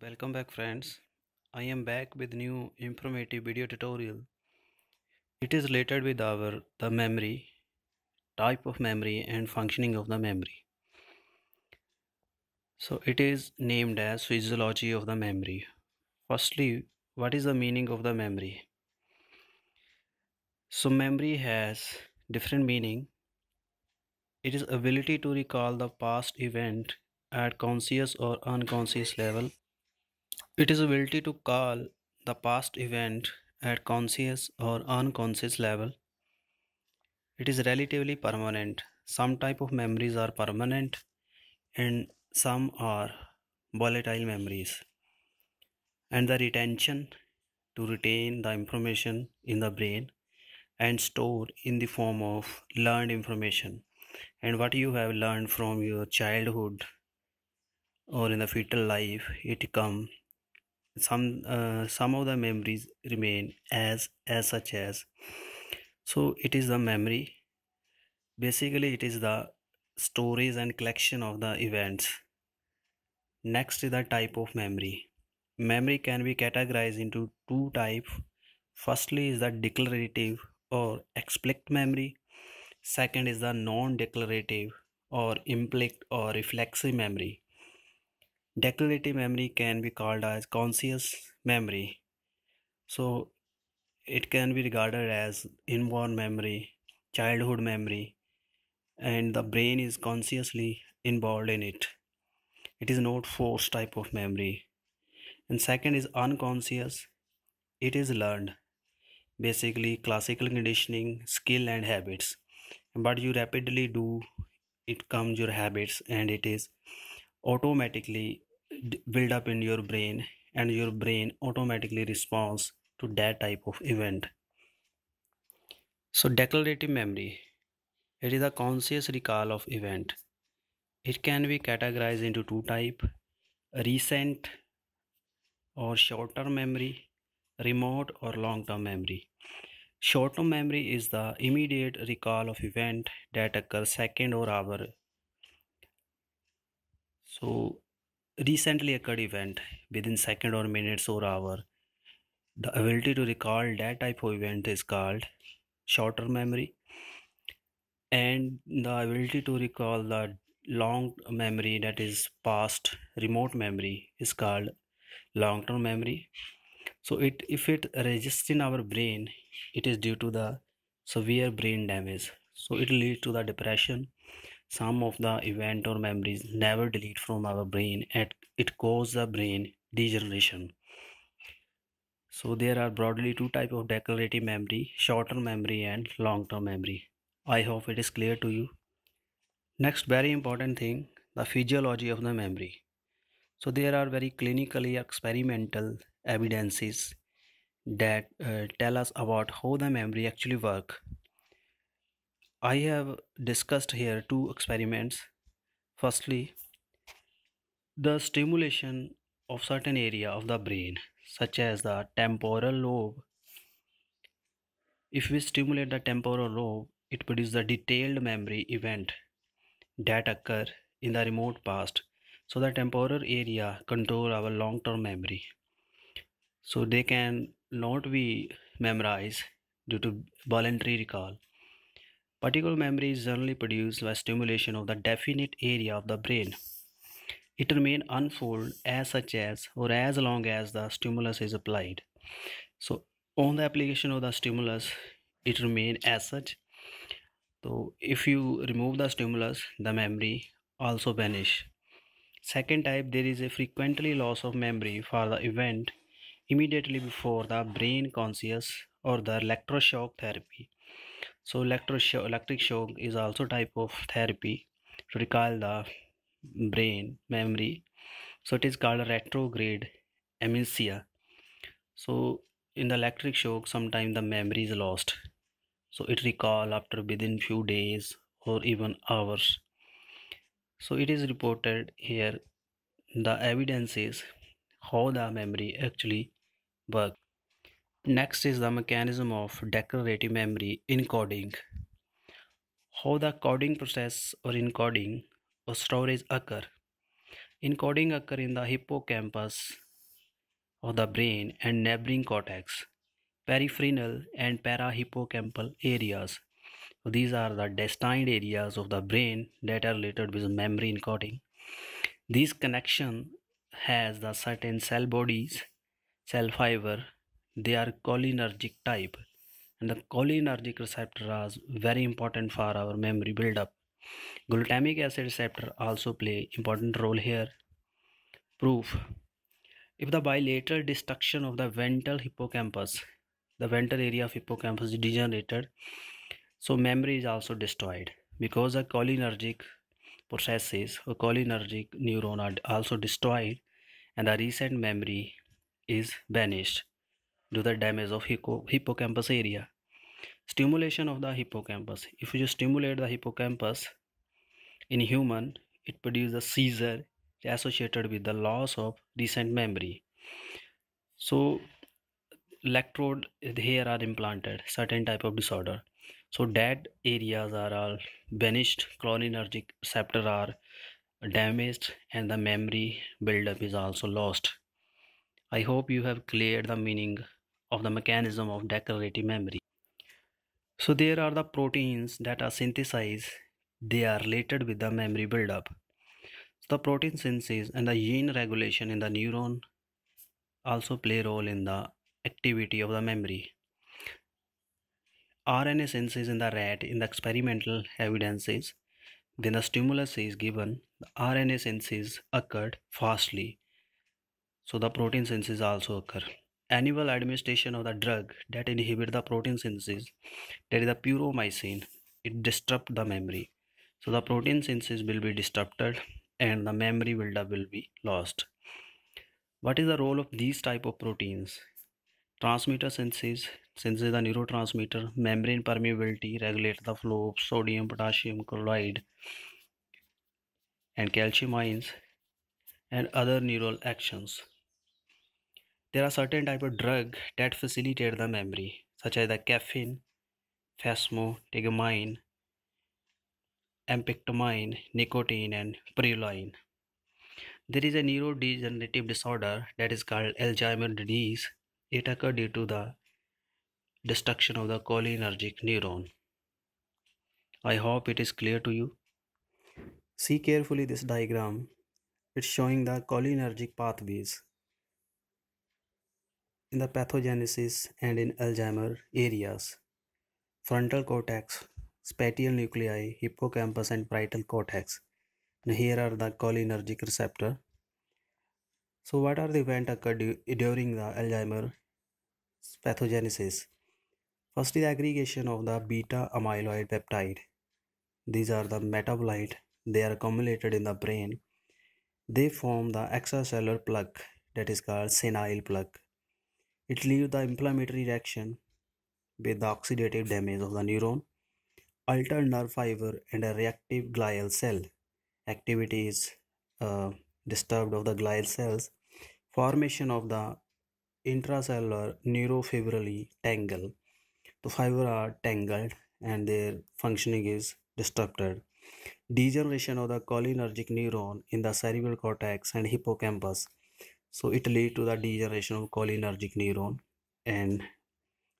Welcome back friends. I am back with new informative video tutorial. It is related with our the memory, type of memory and functioning of the memory. So it is named as physiology of the memory. Firstly, what is the meaning of the memory? So memory has different meaning. It is ability to recall the past event at conscious or unconscious level it is ability to call the past event at conscious or unconscious level. It is relatively permanent. Some type of memories are permanent and some are volatile memories. And the retention to retain the information in the brain and store in the form of learned information and what you have learned from your childhood or in the fetal life it come some uh, some of the memories remain as as such as. So it is the memory. Basically it is the stories and collection of the events. Next is the type of memory. Memory can be categorized into two types. Firstly is the declarative or explicit memory. Second is the non-declarative or implicit or reflexive memory declarative memory can be called as conscious memory. So it can be regarded as inborn memory childhood memory and the brain is consciously involved in it. It is not forced type of memory. And second is unconscious. It is learned. Basically classical conditioning skill and habits. But you rapidly do it comes your habits and it is automatically build up in your brain and your brain automatically responds to that type of event. So declarative memory it is a conscious recall of event. It can be categorized into two type recent or short-term memory remote or long-term memory. Short-term memory is the immediate recall of event that occurs second or hour. So recently occurred event within second or minutes or hour. The ability to recall that type of event is called short-term memory and the ability to recall the long memory that is past remote memory is called long-term memory. So it if it registers in our brain it is due to the severe brain damage. So it leads to the depression some of the event or memories never delete from our brain and it causes the brain degeneration. So there are broadly two type of declarative memory short-term memory and long-term memory. I hope it is clear to you. Next very important thing the physiology of the memory. So there are very clinically experimental evidences that uh, tell us about how the memory actually work I have discussed here two experiments. Firstly, the stimulation of certain area of the brain such as the temporal lobe. If we stimulate the temporal lobe, it produces a detailed memory event that occur in the remote past. So the temporal area control our long-term memory. So they can not be memorized due to voluntary recall Particular memory is generally produced by stimulation of the definite area of the brain. It remains unfold as such as or as long as the stimulus is applied. So on the application of the stimulus, it remains as such. So if you remove the stimulus, the memory also vanish. Second type, there is a frequently loss of memory for the event immediately before the brain concussion or the electroshock therapy so electroshock electric shock is also type of therapy to recall the brain memory. So it is called retrograde amnesia. So in the electric shock sometimes the memory is lost. So it recall after within few days or even hours. So it is reported here the evidence is how the memory actually works Next is the mechanism of declarative memory encoding. How the coding process or encoding or storage occur. Encoding occur in the hippocampus of the brain and neighboring cortex, perirhinal and parahippocampal areas. These are the destined areas of the brain that are related with memory encoding. This connection has the certain cell bodies, cell fiber, they are cholinergic type and the cholinergic receptor is very important for our memory buildup. Glutamic acid receptor also play important role here. Proof. If the bilateral destruction of the ventral hippocampus, the ventral area of hippocampus is degenerated, so memory is also destroyed because the cholinergic processes or cholinergic neuron are also destroyed and the recent memory is vanished due to the damage of hippocampus area. Stimulation of the hippocampus. If you stimulate the hippocampus in human, it produces a seizure associated with the loss of recent memory. So electrode here are implanted, certain type of disorder. So dead areas are all vanished, cholinergic receptor are damaged and the memory buildup is also lost. I hope you have cleared the meaning of the mechanism of declarative memory. So there are the proteins that are synthesized. They are related with the memory buildup. So the protein synthesis and the gene regulation in the neuron also play a role in the activity of the memory. RNA synthesis in the rat in the experimental evidences when the stimulus is given the RNA synthesis occurred fastly so the protein synthesis also occur annual administration of the drug that inhibit the protein synthesis that is the puromycin it disrupt the memory. So the protein synthesis will be disrupted and the memory buildup will be lost. What is the role of these type of proteins? Transmitter synthesis synthesis the neurotransmitter membrane permeability regulate the flow of sodium potassium chloride and calcium ions and other neural actions there are certain type of drug that facilitate the memory, such as the caffeine, phosphatidylinomide, amphetamine, nicotine, and preluline. There is a neurodegenerative disorder that is called Alzheimer's disease. It occurs due to the destruction of the cholinergic neuron. I hope it is clear to you. See carefully this diagram. It's showing the cholinergic pathways in the pathogenesis and in Alzheimer areas. Frontal cortex, septal nuclei, hippocampus and parietal cortex. And here are the cholinergic receptor. So what are the events occurred during the Alzheimer pathogenesis? First is aggregation of the beta amyloid peptide. These are the metabolite. They are accumulated in the brain. They form the extracellular plaque that is called senile plaque it leaves the inflammatory reaction with the oxidative damage of the neuron, altered nerve fiber, and a reactive glial cell. Activity is uh, disturbed of the glial cells. Formation of the intracellular neurofibrillary tangle. The fiber are tangled and their functioning is disrupted. Degeneration of the cholinergic neuron in the cerebral cortex and hippocampus so it lead to the degeneration of cholinergic neuron and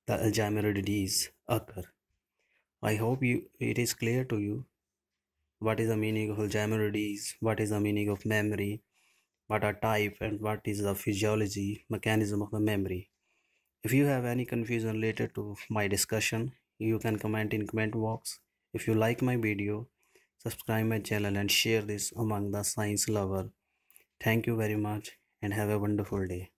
the Alzheimer's disease occur. I hope you it is clear to you what is the meaning of Alzheimer's disease, what is the meaning of memory, what are type and what is the physiology mechanism of the memory. If you have any confusion related to my discussion, you can comment in comment box. If you like my video, subscribe my channel and share this among the science lover. Thank you very much and have a wonderful day